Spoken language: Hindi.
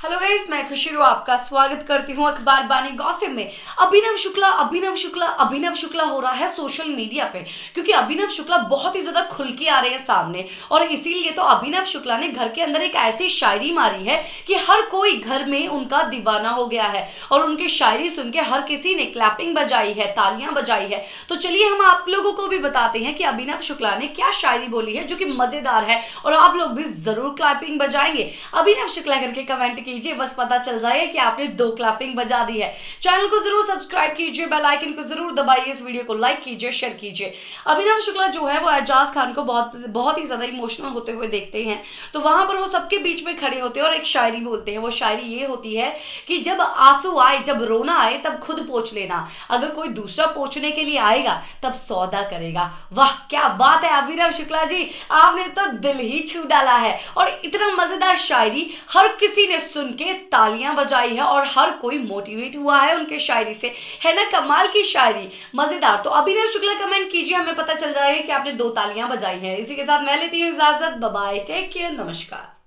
हेलो गाइस मैं खुशी रू आपका स्वागत करती हूँ अखबार बानी गौसिम में। अभिनव शुक्ला अभिनव शुक्ला अभिनव शुक्ला हो रहा है सोशल मीडिया पे, क्योंकि अभिनव शुक्ला बहुत ही ज़्यादा खुल के आ रहे हैं सामने, और इसीलिए तो अभिनव शुक्ला ने घर के अंदर एक ऐसी शायरी मारी है कि हर कोई घर में उनका दीवाना हो गया है, और उनकी शायरी सुन के हर किसी ने क्लैपिंग बजाई है, तालियाँ बजाई है। तो चलिए हम आप लोगों को भी बताते हैं कि अभिनव शुक्ला ने क्या शायरी बोली है जो कि मज़ेदार है, और आप लोग भी ज़रूर क्लैपिंग बजाएँगे। अभिनव शुक्ला करके कमेंट कीजिए, बस पता चल जाए कि आपने दो क्लैपिंग बजा दी है। चैनल को ज़रूर सब्सक्राइब कीजिए बेल आइकन को ज़रूर दबाइए, इस वीडियो को लाइक कीजिए शेयर कीजिए। अभिनव शुक्ला जो है, वो एजाज खान को बहुत बहुत ही ज़्यादा इमोशनल होते हुए देखते हैं। तो वहाँ पर वो सबके बीच में खड़े होते हैं और एक शायरी बोलते हैं। वो शायरी ये होती है कि जब आँसू आए, जब रोना आए, तब खुद पोछ लेना। अगर कोई दूसरा पोछने के लिए आएगा, तब सौदा करेगा। वाह, क्या बात है अभिनव शुक्ला जी! आपने तो दिल ही छू डाला है। और इतना मज़ेदार शायरी हर किसी ने सुन के तालियाँ बजाई है और हर कोई मोटिवेट हुआ है उनके शायरी से। है ना कमाल की शायरी? मज़ेदार। तो अभिनव शुक्ला कमेंट कीजिए, हमें पता चल जाएगा कि आपने दो तालियाँ बजाई हैं। इसी के साथ मैं लेती हूँ इजाज़त। बबाई टेक केयर नमस्कार।